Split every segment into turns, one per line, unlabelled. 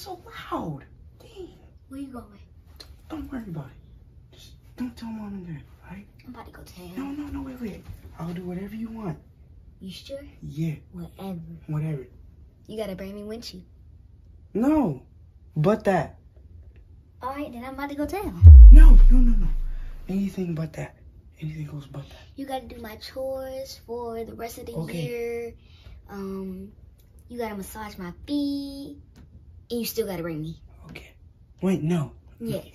so loud? Dang.
Where you going?
Don't worry about it. Just don't tell mom and dad, right?
I'm about to go to
No, no, no, wait, wait. I'll do whatever you want.
You sure?
Yeah,
Whatever.
whatever.
You gotta bring me you.
No, but that.
All right, then I'm about to go tell him.
No, no, no, no. Anything but that. Anything goes but that.
You gotta do my chores for the rest of the
Okay.
year. Um, you gotta massage my feet, and you still gotta bring me.
Okay. Wait, no.
Yes.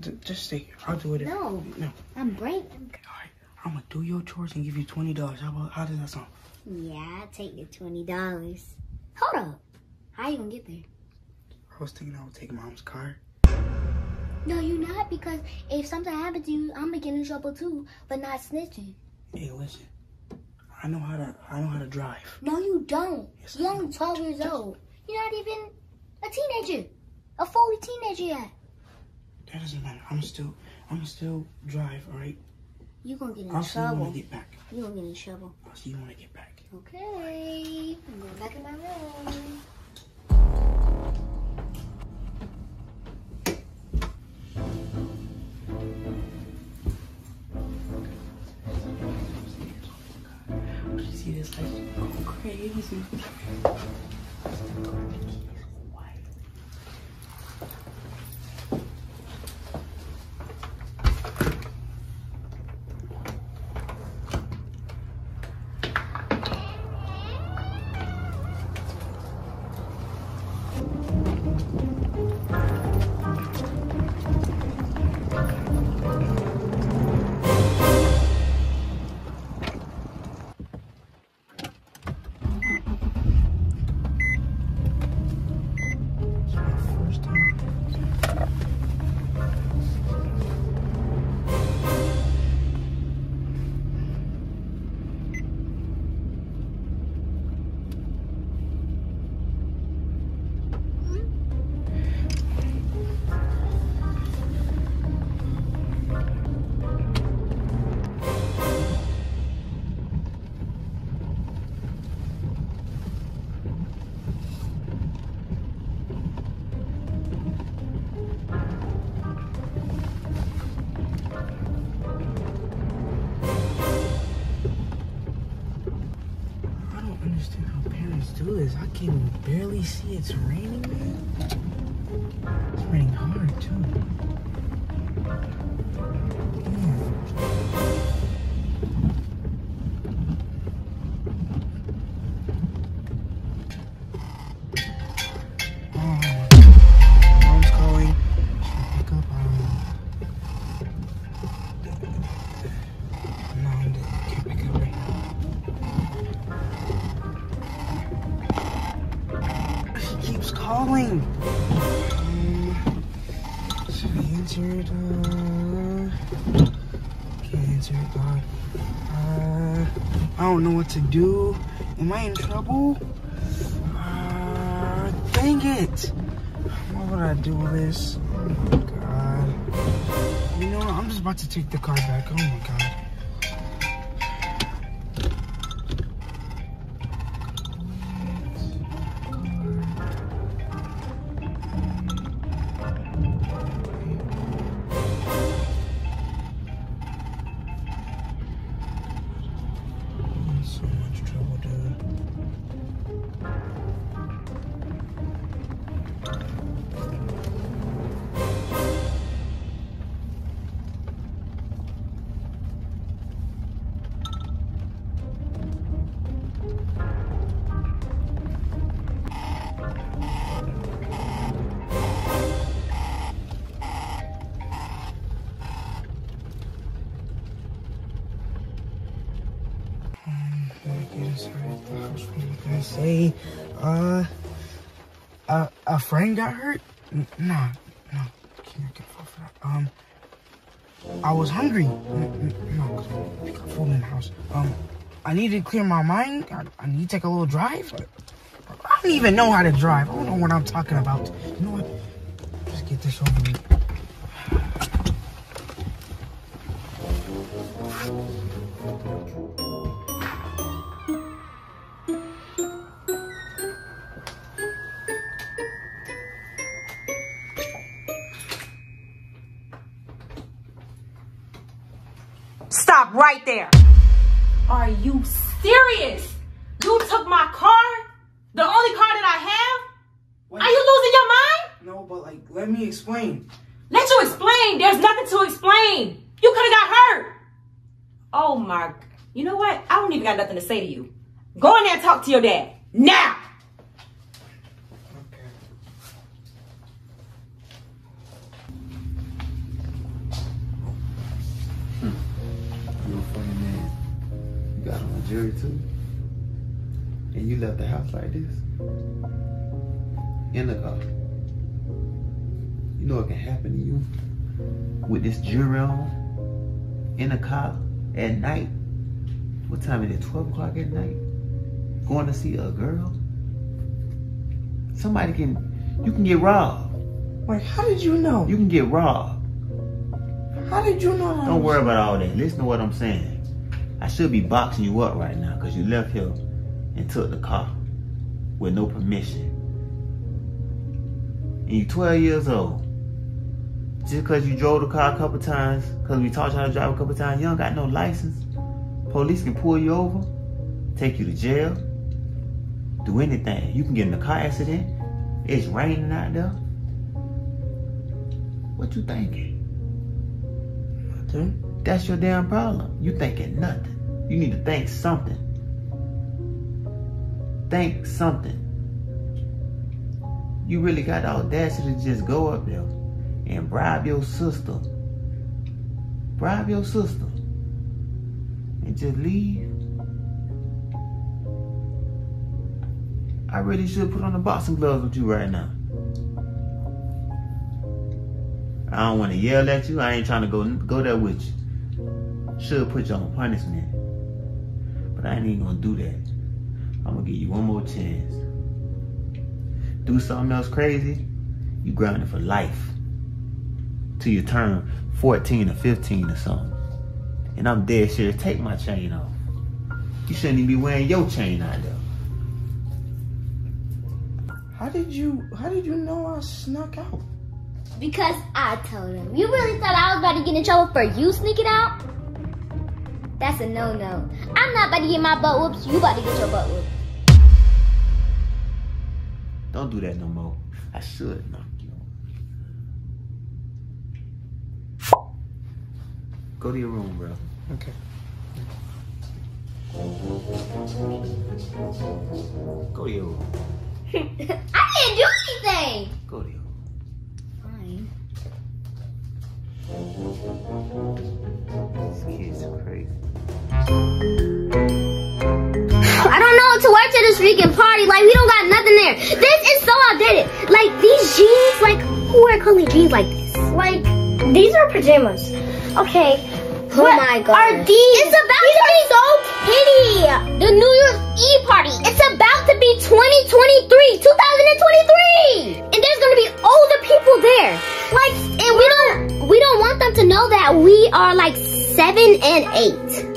D- just stay here. I'll do it.
No.
No.
I'm bringing.
Okay, alright. I'm gonna do your chores and give you twenty dollars. How about how does that sound?
Yeah, I'll take the twenty dollars. Hold up. How you gonna get there?
I was thinking I would take mom's car.
No, you're not because if something happens to you, I'm gonna get in trouble too, but not snitching.
Hey, listen. I know how to I know how to drive.
No, you don't.
Yes,
You're only 12 years old. You're not even a teenager. A fully teenager yet.
That doesn't matter. I'm still I'm still drive, alright?
You're gonna get in
I'll see you when I
trouble.
get back.
You're gonna get in trouble.
I'll see you when I get back.
Okay. I'm going back in my room.
See this go crazy. It's raining, know what to do. Am I in trouble? Uh, dang it. What would I do with this? Oh, God. You know? I'm just about to take the car back. Oh, my God. N- Nah, no, can't get for that. Um, I was hungry. No, 'cause we got food in the house. Um, I need to clear my mind. I, I need to take a little drive. I don't even know how to drive. I don't know what I'm talking about. You know what? Just get this over with.
Right there. Are you serious? You took my car? The only car that I have?
Wait,
Are you losing your mind?
No, but like, let me explain.
Let you explain. There's nothing to explain. You could have got hurt. Oh my. You know what? I don't even got nothing to say to you. Go in there and talk to your dad. Now.
You left the house like this. In the car. You know what can happen to you with this jury on in the car at night. What time is it? 12 o'clock at night? Going to see a girl? Somebody can, you can get robbed.
Wait, how did you know?
You can get robbed.
how did you know?
Don't worry about all that. Listen to what I'm saying. I should be boxing you up right now because you left here and took the car with no permission. And you 12 years old. Just because you drove the car a couple times, because we taught you how to drive a couple times, you don't got no license. Police can pull you over, take you to jail, do anything. You can get in a car accident. It's raining out there. What you thinking?
Nothing.
That's your damn problem. You thinking nothing. You need to think something. Think something. You really got the audacity to just go up there and bribe your sister. Bribe your sister. And just leave. I really should put on the boxing gloves with you right now. I don't want to yell at you. I ain't trying to go go there with you. Should put you on punishment. But I ain't even gonna do that. I'm gonna give you one more chance. Do something else crazy, you grounded for life. Till you turn 14 or 15 or something. And I'm dead serious. Take my chain off. You shouldn't even be wearing your chain out there.
How did you? How did you know I snuck out?
Because I told him. You really thought I was about to get in trouble for you sneaking out? That's a no-no. I'm not about to get my butt whooped. You about to get your butt whooped.
Don't do that no more. I should knock you. Go to your room, bro.
Okay.
Go to your room.
I didn't do anything.
Go to your room.
Fine.
This kid's crazy.
This freaking party. Like, we don't got nothing there. This is so outdated. Like, these jeans, like, who wear curly jeans like this?
Like, these are pajamas. Okay.
Oh
What
my god.
are these?
It's about to be so kitty. The New Year's Eve party. It's about to be 2023, 2023. And there's gonna be older people there. Like, and we don't we don't want them to know that we are like seven and eight.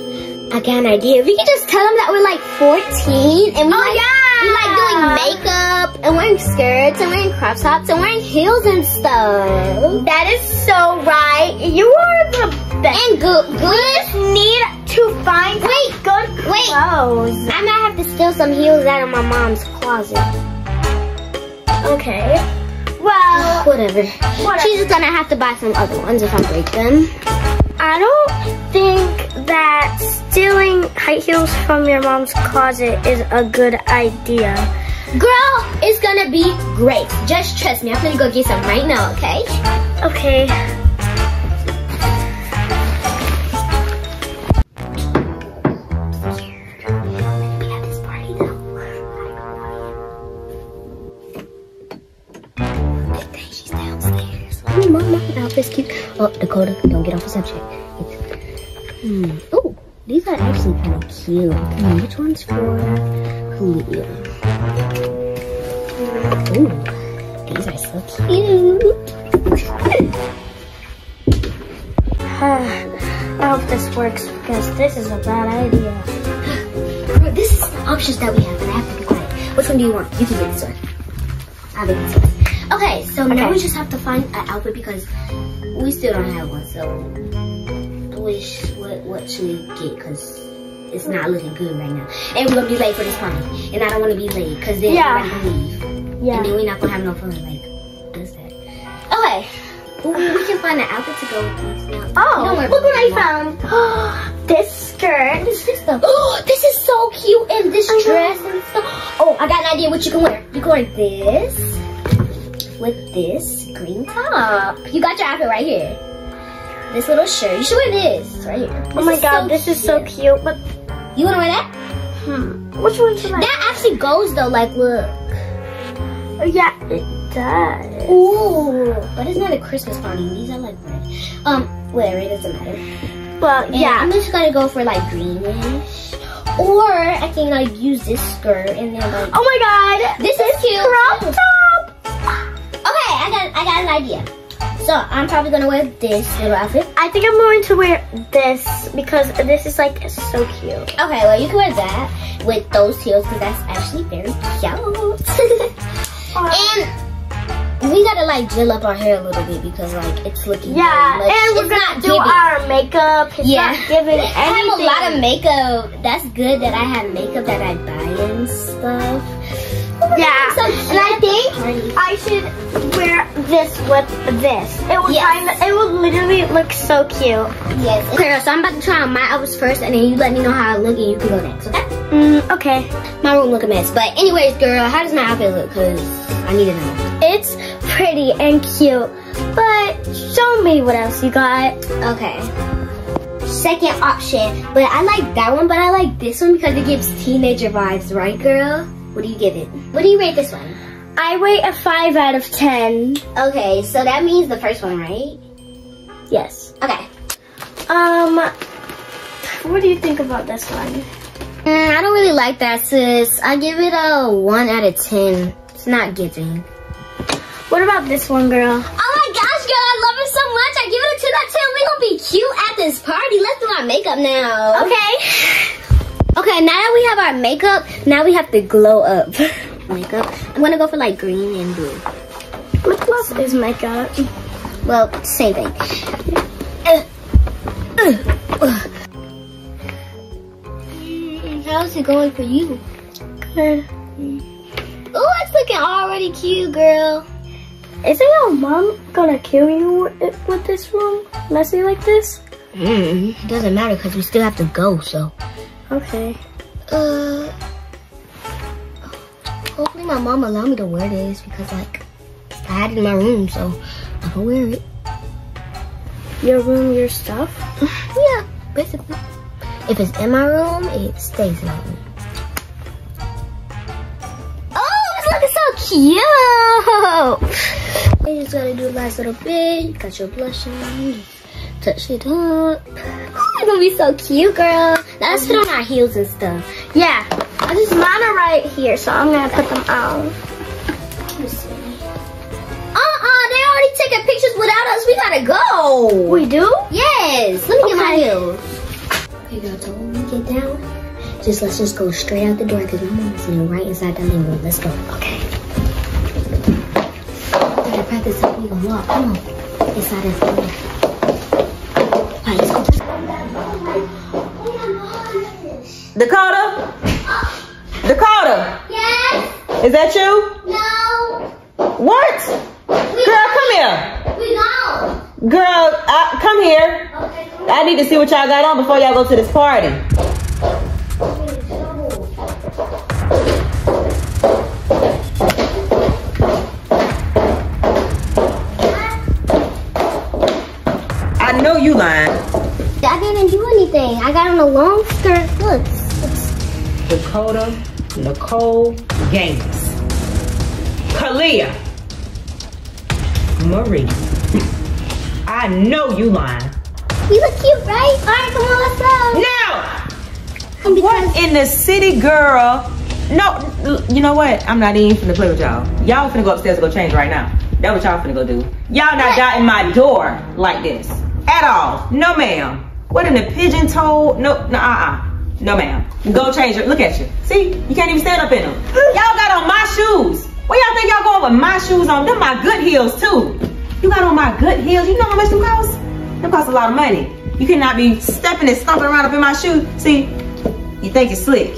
I got an idea. We can just tell them that we're like 14 and we oh, like we like doing makeup and wearing skirts and wearing crop tops and wearing heels and stuff.
That is so right. You are the best.
And good good
need to find
Wait,
good
wait.
clothes.
I might have to steal some heels out of my mom's closet.
Okay. Well,
Whatever.
Whatever.
She's just gonna have to buy some other ones if I break them.
I don't think that stealing high heels from your mom's closet is a good idea.
Girl, it's gonna be great. Just trust me. I'm gonna go get some right now, okay?
Okay.
Oh, Dakota, don't get off the subject. Hmm. Oh, these are actually kind of cute. Hmm, which one's for Julio? Ooh, these are so cute.
I hope this works because this is a bad idea.
This is the options that we have, and I have to be quiet. Which one do you want? You can get this one. I'll get this one. Okay, so now we just have to find an outfit because we still don't have one. So which what what should we get? Cause it's not looking good right now, and we're gonna be late for this party, and I don't want to be late, cause then
Yeah.
everybody can leave, and then we're not gonna have no fun. Like, does that? Okay. Ooh, we can find an outfit to go with these now.
Oh, look what I found. this skirt.
What is this stuff? Oh, this is so cute, and this dress and stuff. Oh, I got an idea what you can wear. You can wear this with this green top. You got your outfit right here. This little shirt. You should wear this right here.
Oh my god,
so
this is so
cute.
cute. But
You wanna wear that?
hmm, which one should I?
That actually goes though. Like, look.
Oh, yeah, it does.
Ooh, but it's not a Christmas party. These are like red. Um, whatever. It doesn't matter.
But
And
yeah,
I'm just gonna go for like greenish, or I can like use this skirt and then like.
oh my god,
This is cute.
crop top.
I got an idea. So I'm probably gonna wear this little outfit.
I think I'm going to wear this because this is like so cute.
Okay, well you can wear that with those heels because that's actually very cute. and we gotta like gel up our hair a little bit because like it's looking
Yeah, and we're gonna do
giving.
our makeup. It's
Yeah.
not giving
I have a lot of makeup. That's good that I have makeup that I buy and stuff.
Yeah,
So
and I think I should wear this with this. It would
Yes.
kind of, it would literally look so cute.
Yes. Okay, so I'm about to try on my outfits first, and then you let me know how I look, and you can go next. Okay?
Mm, okay.
My room look a mess, but anyways, girl, how does my outfit look? Cause I need to know.
It's pretty and cute, but show me what else you got.
Okay. Second option, but I like that one, but I like this one because it gives teenager vibes, right, girl? What do you give it? What do you rate this one?
I rate a 5 out of 10.
Okay, so that means the first one, right?
Yes.
Okay.
Um, what do you think about this one?
Mm, I don't really like that, sis. I give it a 1 out of 10. It's not giving.
What about this one, girl?
Oh my gosh, girl, I love it so much. I give it a 2 out of 10. We're gonna be cute at this party. Let's do our makeup now.
Okay.
Okay, now that we have our makeup, now we have to glow up. makeup. I'm gonna go for like green and blue.
Lip gloss is makeup.
Well, same thing. Uh, uh, uh. Mm, How's it going for you?
Good.
Oh, it's looking already cute, girl.
Isn't your mom gonna kill you with, with this room? Messy like this?
Mm, it doesn't matter because we still have to go, so.
Okay.
Uh, hopefully my mom allow me to wear this because like I had it in my room, so I can wear it.
Your room, your stuff?
yeah, basically. If it's in my room, it stays in my room. Oh, it's looking so cute! You just gotta do a nice little bit. You got your blush on. Touch it up. Oh, it's gonna be so cute, girl. Now let's put on our heels and stuff.
Yeah. I just mine are right here, so I'm gonna put them on.
Uh-uh, they already taking pictures without us. We gotta go.
We do?
Yes. Let me get my
Okay.
heels. Okay, girl, so when we get down, just let's just go straight out the door because my mom's sitting right inside the living room. Let's go. Okay. We gotta practice how we gonna walk. Come on. Inside that door.
Dakota? Dakota?
Yes.
Is that you?
No.
What? Girl, come here.
We go.
Girl, I, come here.
Okay.
I need to see what y'all got on before y'all go to this party. Dakota Nicole Gaines. Kalia. Marie. I know you lying.
We look cute, right? All right, come on, let's go.
Now,
because-
what in the city, girl? No, you know what? I'm not even finna play with y'all. Y'all finna go upstairs and go change right now. That's what y'all finna go do. Y'all not dotting my door like this. At all. No, ma'am. What in the pigeon toed? No, no, uh-uh. No, ma'am. Go change it. Look at you. See? You can't even stand up in them. Y'all got on my shoes. Where y'all think y'all going with my shoes on? Them my good heels, too. You got on my good heels. You know how much them cost? Them cost a lot of money. You cannot be stepping and stomping around up in my shoe. See, you think it's slick.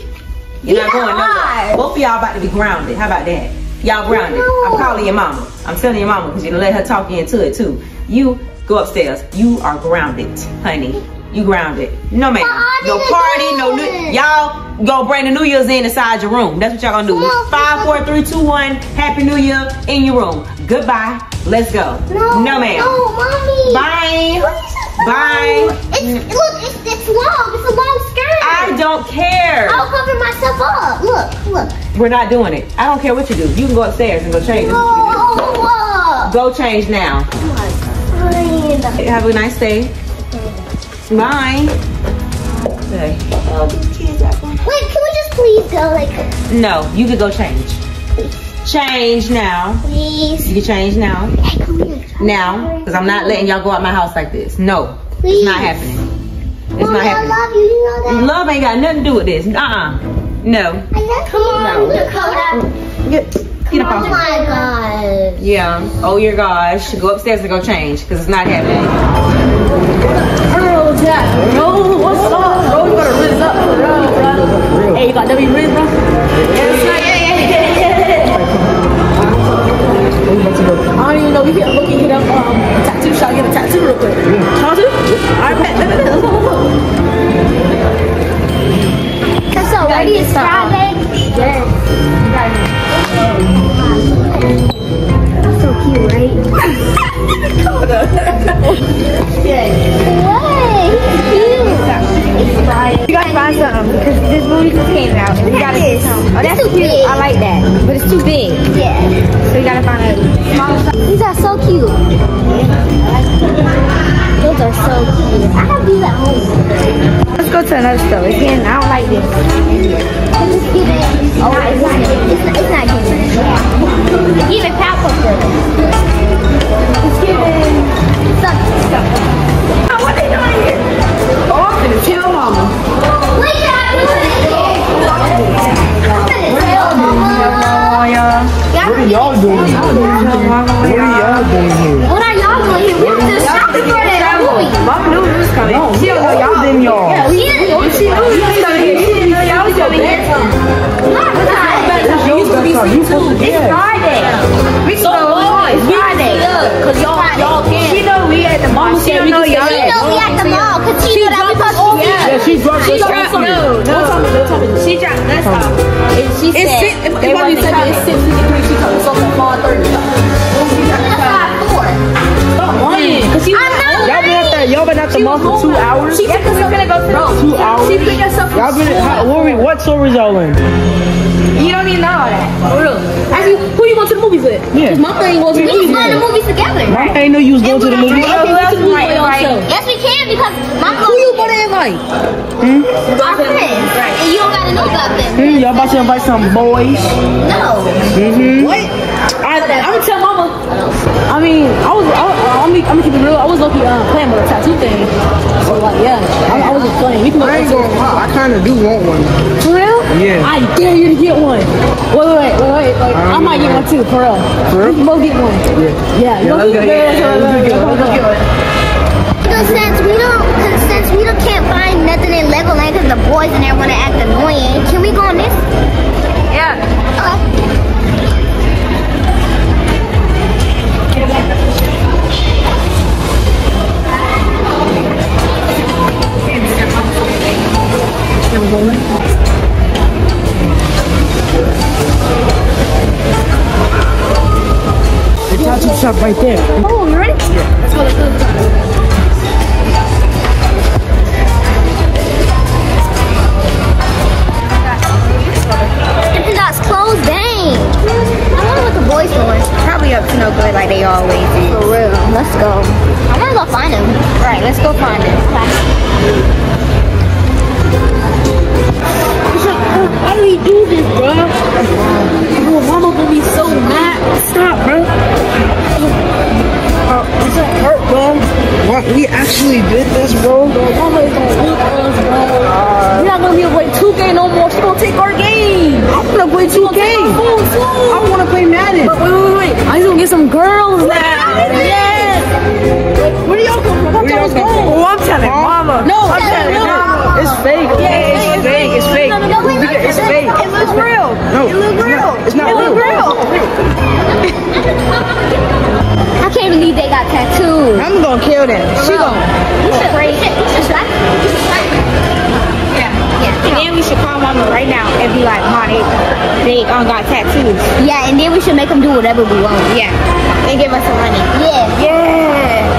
You're not
Yeah,
going nowhere. Both of y'all about to be grounded. How about that? Y'all grounded. I'm calling your mama. I'm telling your mama because you let her talk you into it too. You go upstairs. You are grounded, honey. You grounded. No ma'am. No party. No new. Y'all gonna bring the New Year's in inside your room. That's what y'all gonna do. Five, four, three, two, one. Happy New Year in your room. Goodbye. Let's go.
No,
ma'am.
No, mommy.
Bye. Bye.
It's look, it's, it's long. It's a long skirt.
I don't care.
I'll cover myself up. Look, look.
We're not doing it. I don't care what you do. You can go upstairs and go change.
No. Oh
Go change now.
Oh
Have a nice day. Bye. Okay. These kids are going.
Wait, can we just please go? Like,
No, you can go change. Change now.
please.
You can change now.
Hey, come here.
Now, because I'm not letting y'all go out my house like this. No,
Please.
it's not happening. It's
Mommy,
not
I love you. You know that.
Love ain't got nothing to do with this. Uh-uh. No.
I love Come on,
No.
Dakota.
Get, get up
Oh my God.
Yeah. Oh your gosh. Go upstairs and go change because it's not happening.
Bro, bro, what's up, bro? You gotta rizz up, bro, bro. Hey, you got W Riz, bro? Yes, yeah, yeah, yeah, yeah, yeah. I don't even know. We can look and hit up um, a tattoo shop, get a tattoo real quick. Tattoo? Alright, bet, Just. Oh, it's
not. It's not, it's not giving. Powerpuff
It's giving. What they doing here? Mama.
Tell mama.
What are y'all doing? What are y'all doing here?
Mom knows who's coming.
No,
she knows y'all
than y'all.
Yeah, we,
we, she knows who's coming. She didn't know y'all was coming.
Not
that. It's
your best time.
It's Friday. We so what? It's Friday. Because y'all, y'all can. She know we at the mall. She don't know y'all.
She know we at the mall. Because she know that we supposed to be at.
Yeah, she dropped us off.
No, no. She dropped us off. And she said.
It's
6.
It's 6. It's 6.
It's 6.
Y'all been at the mall for two hours.
She us up. Gonna go to
Two hours.
She picked us up.
Y'all been. How, what, we- what store was y'all in?
You don't even know all that. For real. Actually, who you going to the movies with?
Yeah.
My thing was
We can go to the movies together.
I ain't know you was going to the movie.
Who else you invite?
Yes, we can because my
Who you gonna invite?
our friends. And you don't gotta know about them.
Hmm, y'all about to invite some boys.
No.
Mm-hmm.
What? I, I'm gonna tell mama. I mean, I was, I, I'm, I'm gonna keep it real. I was lucky uh, playing with a tattoo thing. So like, yeah, I, I was just playing. We can go
I ain't gonna lie. I kind of do want one.
For real?
Yeah.
I dare you to get one. Wait, wait, wait, wait. wait. I,
don't
might get one too, for real.
For real?
We can both get one.
Yeah.
Yeah,
Yeah, let's go.
know,
Yeah, yeah, let's get one. Let's get one.
Because since we don't, cause since we don't can't find nothing in Legoland because the boys in there want to act annoying, can we go on this?
Yeah.
Okay.
Tattoo shop right there.
Oh, you ready? Yeah. Let's go, let's go, let's go.
I wonder what the boys doing.
Probably up to no good like they always do.
For real. Let's go. I wanna go find them.
Right, let's go find it.
How do we do this, bro?
Oh, mama gonna be so mad.
Stop, bro. Does hurt, bro? What? We actually did this, bro.
Mama is gonna beat us, bro. We're not gonna be able to play 2K no more. She's gonna take our game.
I'm gonna play 2K.
Phone soon.
I wanna play Madden.
But wait, wait, wait. I just gonna get some girls now. What are y'all go from?
I y'all was going.
Oh, I'm telling
mama. No, I'm telling mama. It's fake. Yeah, it's, fake. It's fake. It's fake.
It looks real.
No,
it looks real.
It's not real.
It looks
real.
I can't believe they got tattoos.
I'm gonna kill them. She gonna.
We should. We should. We should.
Yeah. And then we should call mama right now and be like, Ma, they, they um, got tattoos.
Yeah, and then we should make them do whatever we want.
Yeah. And give us some money.
Yeah.
Yeah.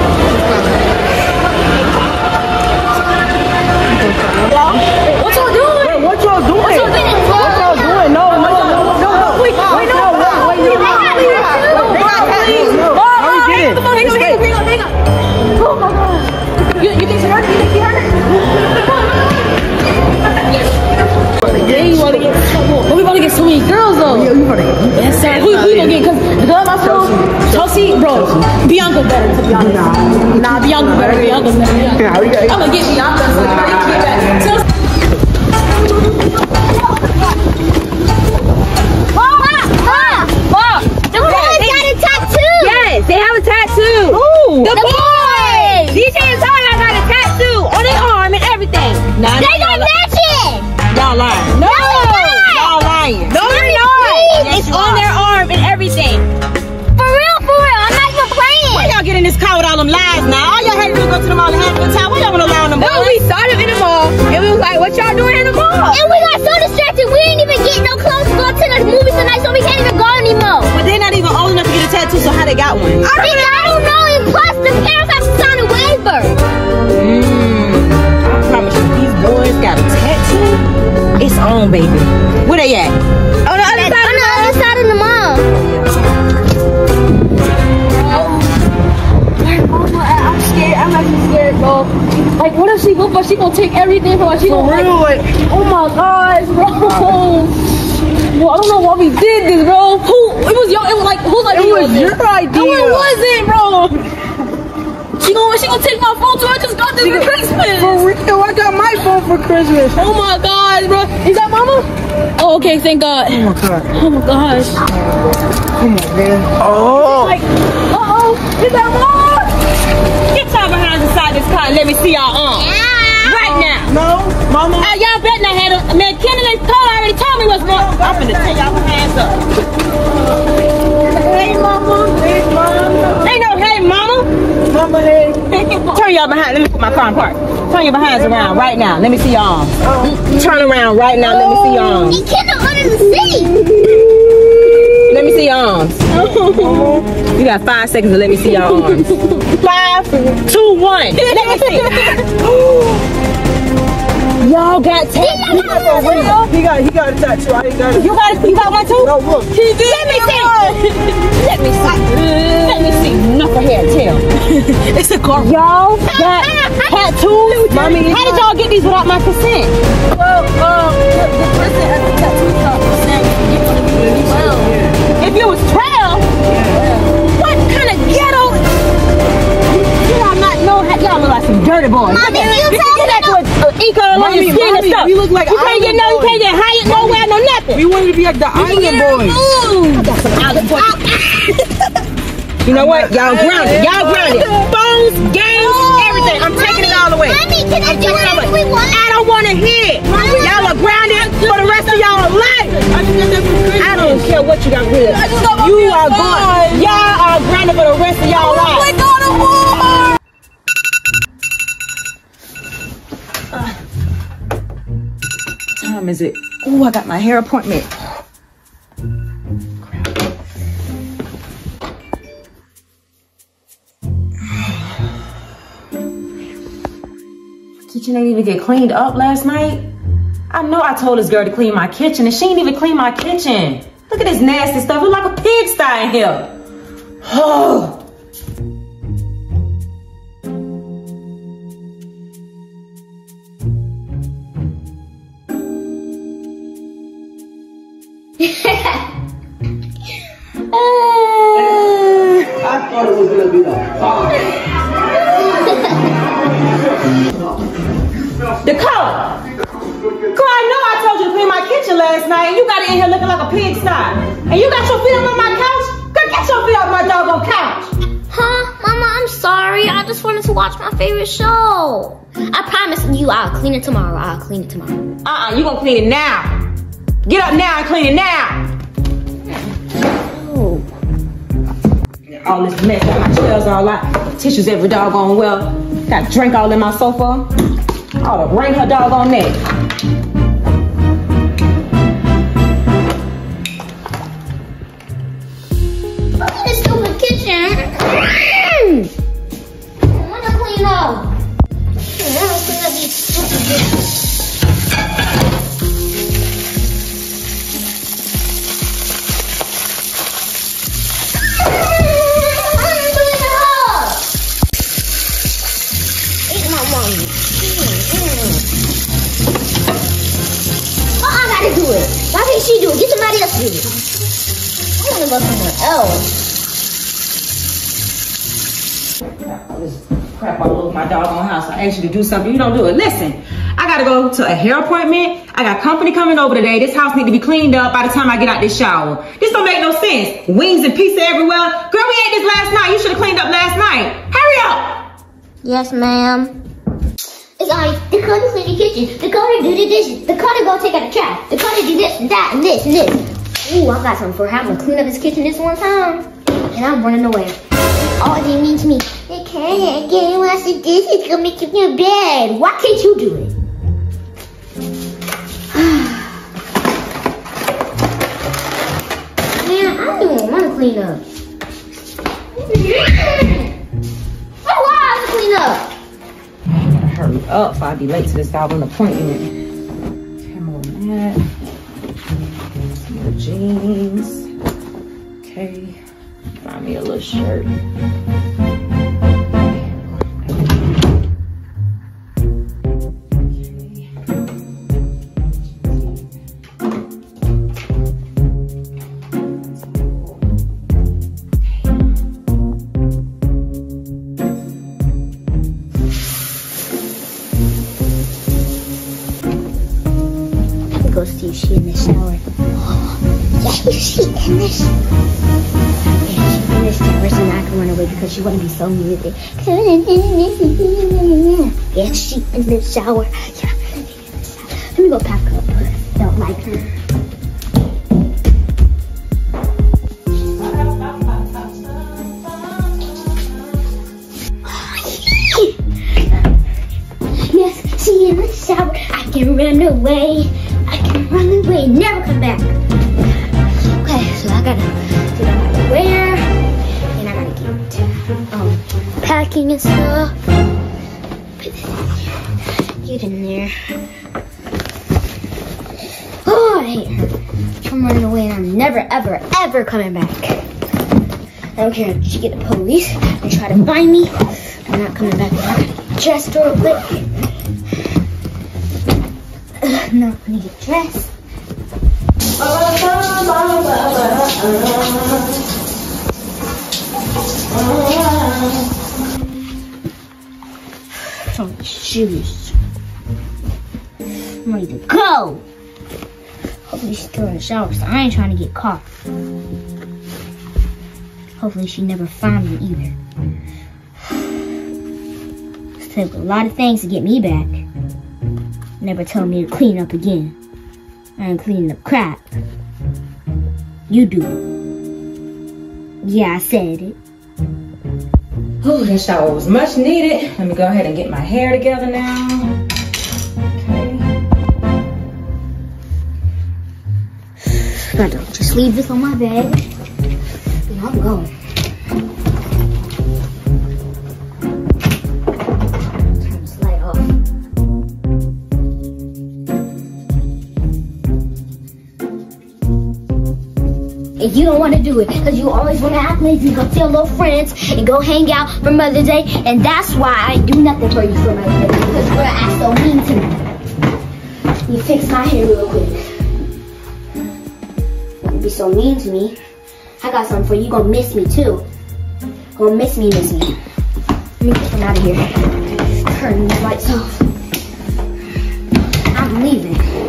It's on,
baby. Where they at?
On the other side, on the other side of the mall. Oh.
Oh, I'm scared. I'm actually scared, bro. Like, what if she look, but she gonna take everything from us? She
For
gonna
real,
like,
like,
oh my gosh, bro. Well, I don't know why we did this, bro. Who? It was your. It was like whose idea?
it was
it?
your idea.
No, it wasn't, bro. She gonna she gonna take my phone too. I just got this for Christmas.
For real, I got my phone for Christmas.
Oh my gosh, bro. Is that mama? Oh, okay. Thank God.
Oh my god.
Oh my gosh.
Come on, man. Oh.
Like, uh oh, is that mama?
Get y'all behind inside this car and let me see y'all arms. Right now.
No, mama.
Uh, y'all bet not had a man. Kenny and Cole already told me what's wrong. I'm finna take y'all hands up.
Hey, mama. Hey, mama.
Ain't no hey, mama. Turn y'all behind. Let me put my car in park. Turn your behinds around right now. Let me see arms. Turn around right now. Let me see y'all.
He cannot under the seat.
Let me see your arms. You got five seconds to let me see your arms. Five, two, one. Let me see. Y'all got tattoos for real?
He got, he got a tattoo. I ain't got it.
You got you got one too?
No, look.
He did. Let me see. Let me see. Let me see. Knucklehead tail.
It's a car.
Y'all got tattoos?
Mommy,
How did y'all get these without my consent?
Well, um, the, the person at the tattoo shop was saying you want to be really well.
If it was 12, what kind of ghetto? You all not know how y'all look like some dirty boys.
Mommy, you
you
tell
can get that to a, a on
Mommy,
your skin and stuff.
we look like
you can't get no, you can't get hired nowhere, no nothing.
We wanted to be like the island boys.
I got some island boys. You know what? Y'all grounded. Y'all grounded. Phones, games, oh, everything. I'm taking it all away.
Mommy, can I do
all
whatever we want?
I don't want to hear it. Y'all are grounded for the rest of y'all life. I don't care what you got rid of.
just got my
You are going. Y'all are grounded for the rest of y'all life. Time is it? Oh, I got my hair appointment. Kitchen ain't even get cleaned up last night. I know I told this girl to clean my kitchen and she ain't even clean my kitchen. Look at this nasty stuff. Look like a pigsty in here. Oh. Clean it now. Get up now and clean it now.
Oh.
All this mess, got my tails all out. Tissues every doggone well. Got drink all in my sofa. All to wring her doggone neck.
Mommy. Oh, I gotta do it. Why can't she do it? Get somebody else to do it. I want to go somewhere else.
Crap all over my doggone house. I asked you to do something, you don't do it. Listen, I gotta go to a hair appointment. I got company coming over today. This house need to be cleaned up by the time I get out this shower. This don't make no sense. Wings and pizza everywhere. Girl, we ate this last night. You should have cleaned up last night. Hurry up!
Yes, ma'am. Dakota clean the kitchen, the car cutter do the dishes, the car cutter go take out the trash, the car cutter do this and that and this and this. Ooh, I got something for her. I'm gonna clean up his kitchen this one time, and I'm running away. All they mean to me, they can't get wash the dishes, go make in your bed. Why can't you do it? Man, I don't even want to clean up. Oh, I want to clean up?
Hurry up if I be late to this goddamn appointment. Camera on that. Some more jeans. Okay. Find me a little shirt.
Because she want to be so muted. Yeah, she in the shower. Ever, ever coming back. I don't care if she get the police and try to find me. I'm not coming back. I gotta dress real quick. Ugh, no, I need to dress. Put on these shoes. I'm ready to go. Hopefully in the shower, so I ain't trying to get caught. Hopefully she never find me either. It took a lot of things to get me back. Never told me to clean up again. I ain't cleaning up crap. You do. Yeah, I said it.
Oh, that shower was much needed. Let me go ahead and get my hair together now.
Just leave this on my bed. And I'm going. And you don't want to do it because you always want to act lazy, go tell little friends, and go hang out for Mother's Day. And that's why I do nothing for you for Mother's Day because you're so mean to me. You fix my hair real quick. Be so mean to me. I got something for you. You gonna miss me too. Gonna miss me, miss me. Let me get him out of here. Turn these lights off. I'm leaving.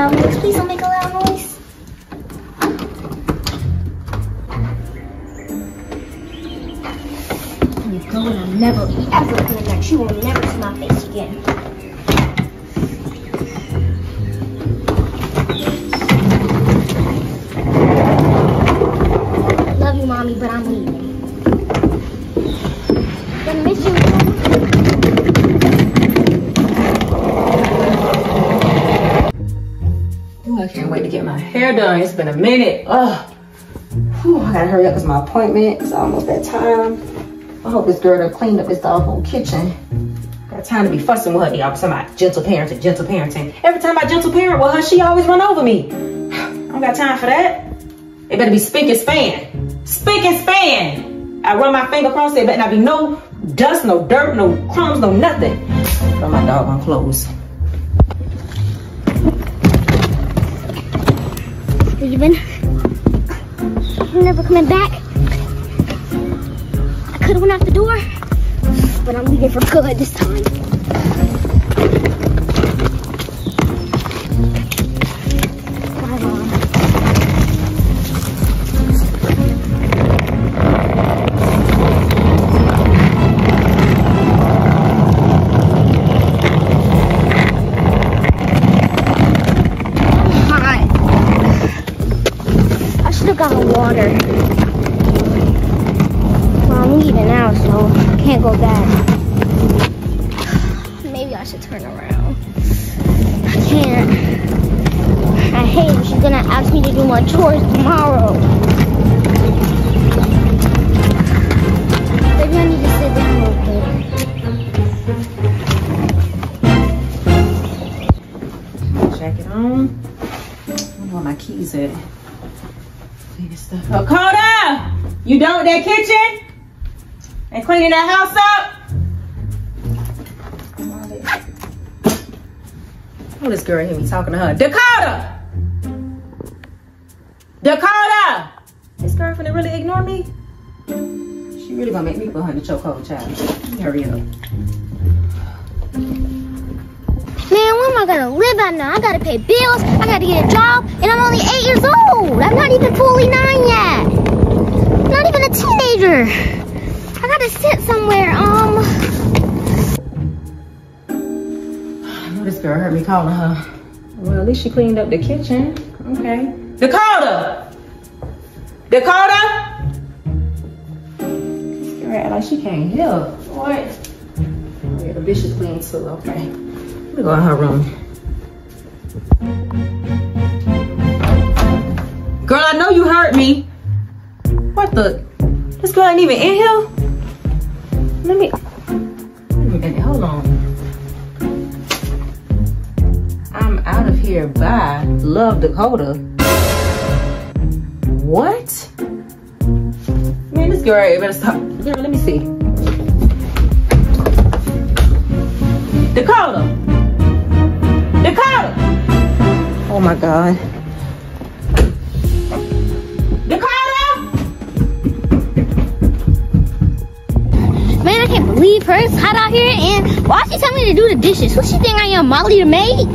Loud noise. Please don't make a loud noise. You go and I'm never ever coming back. You will never see my face again.
Done. It's been a minute. Whew, I gotta hurry up because my appointment is almost that time. I hope this girl done cleaned up this doggone kitchen. Got time to be fussing with her. Y'all talking about gentle parenting, gentle parenting. Every time I gentle parent with her, she always run over me. I don't got time for that. It better be spick and span. Spick and span. I run my finger across it, better not be no dust, no dirt, no crumbs, no nothing. Run my doggone clothes.
Leaving. I'm never coming back. I could have went out the door, but I'm leaving for good this time. Water. Well, I'm leaving now, so I can't go back. Maybe I should turn around. I can't. I hate it. She's gonna ask me to do my chores tomorrow. Maybe I need to sit down real quick.
Jacket on. I know where my keys at. This stuff up. Dakota! You done with that kitchen? And cleaning that house up? Oh, this girl hear me talking to her. Dakota! Dakota! This girl finna really ignore me? She really gonna make me put her in the chokehold, child. Hurry up.
Man, where am I gonna live at now? I gotta pay bills, I gotta get a job, and I'm only eight years old. I'm not even fully nine yet. Not even a teenager. I gotta sit somewhere. Um,
I know this girl heard me calling her. Well, at least she cleaned up the kitchen. Okay. Dakota! Dakota! This girl act like she can't hear. What? Yeah, the dish is clean too. Okay. Let me go in her room. Girl, I know you heard me. What the? This girl ain't even in here? Let me. A minute, hold on. I'm out of here. Bye. Love Dakota. What? Man, this girl, better stop. Girl, let me see. My God. Dakota!
man, I can't believe her. It's hot out here, and why she tell me to do the dishes? Who she think I am, Molly the maid?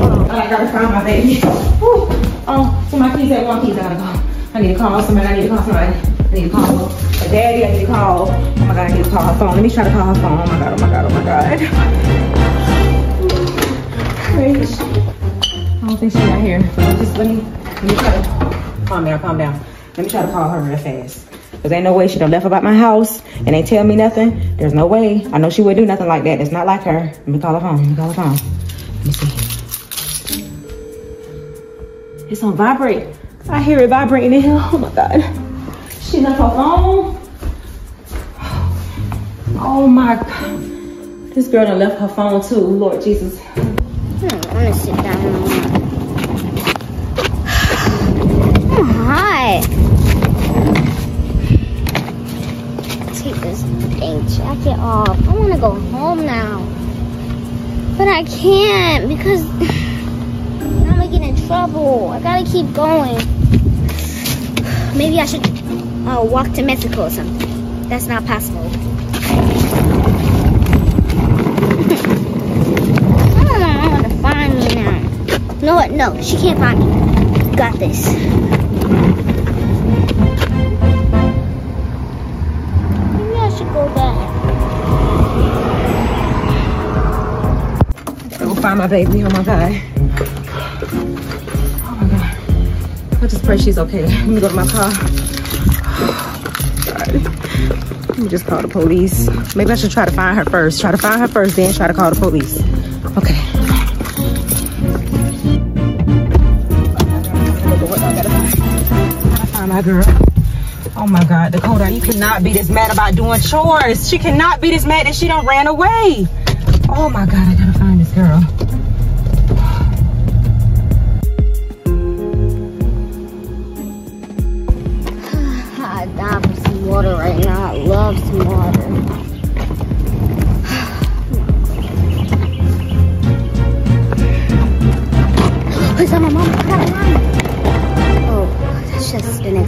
Oh, I gotta find my baby. Whew. Oh, so my keys at one keys. I gotta go. I need to call somebody. I need to call somebody. I need to call a daddy. I need to call. Oh my god, I need to call her phone. Let me try to call her phone. Oh my god, oh my god, oh my god. I don't think she's out here. Just let me, let me try to calm down, calm down. Let me try to call her real fast. Cause ain't no way she done left about my house and ain't tell me nothing. There's no way. I know she would do nothing like that. It's not like her. Let me call her phone. Let me call her phone. Let me see. It's on vibrate. I hear it vibrating in here. Oh my God. She left her phone. Oh my God. This girl done left her phone too. Lord Jesus.
I want to sit down. I'm hot. Take this dang jacket off. I want to go home now. But I can't because I'm to get in trouble. I got to keep going. Maybe I should uh, walk to Mexico or something. That's not possible. I want to find me now. You know what? No, she can't find me. Got this. Maybe I should go back.
Go find my baby. Oh my god. Oh my. I just pray she's okay. Let me go to my car. Let me just call the police. Maybe I should try to find her first. Try to find her first, then try to call the police. Okay. Girl. Oh my God, Dakota, you cannot be this mad about doing chores. She cannot be this mad that she done ran away. Oh my God, I gotta find this girl.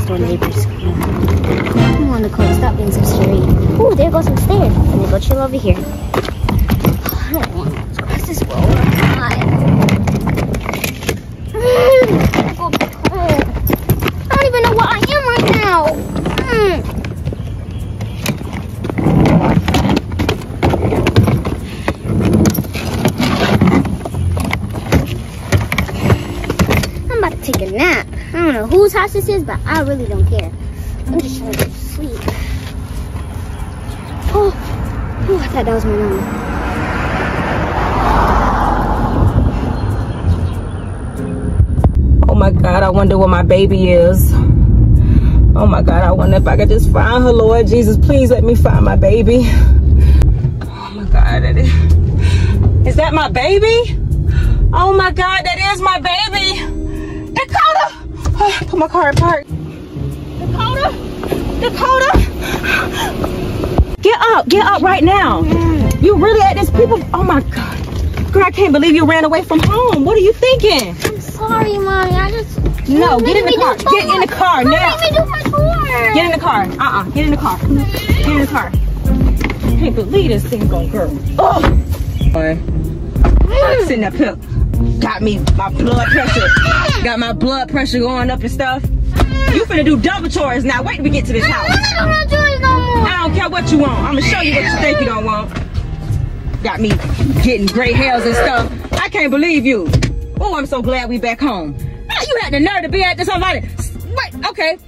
Next door neighbors. Come on, the Nicole, stop being so scary. Ooh, there goes some stairs. Let me go chill over here. I don't want to cross this road. I gotta go back home. I don't even know where I am right now. Mm. I'm about to take a nap. I don't know whose house this is, but I really don't care. I'm just trying to sleep. Oh, oh I thought that was my mama.
Oh my God, I wonder where my baby is. Oh my God, I wonder if I could just find her, Lord Jesus. Please let me find my baby. Oh my God, that is, is that my baby? Oh my God, that is my baby. Dakota! Oh, put my car in park. Dakota! Dakota! Get up, get up right now. You really at this people? Oh my God. Girl, I can't believe you ran away from home. What are you thinking?
I'm sorry, mommy. I just
No,
Don't
get in the car.
do
Get in the car
Don't
now.
Make me do my chores.
Get in the car. Uh-uh. Get in the car. Get in the car. Can't believe this single girl. Oh! Boy. Sitting up here. Got me my blood pressure. Got my blood pressure going up and stuff. You finna do double chores now. Wait till we get to this house.
I don't no more.
I don't care what you want. I'ma show you what you think you don't want. Got me getting gray hairs and stuff. I can't believe you. Oh, I'm so glad we back home. Ah, You had the nerve to be at this somebody. Wait, okay.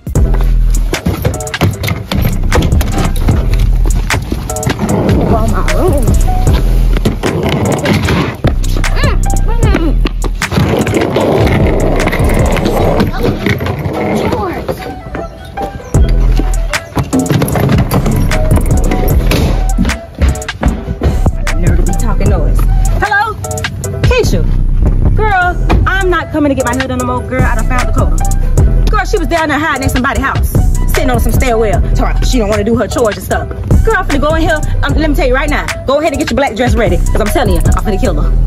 In my room.
Was down there hiding in somebody's house. Sitting on some stairwell. Talking she don't want to do her chores and stuff. Girl, I'm finna go in here. Um, let me tell you right now. Go ahead and get your black dress ready. Because I'm telling you, I'm finna kill her.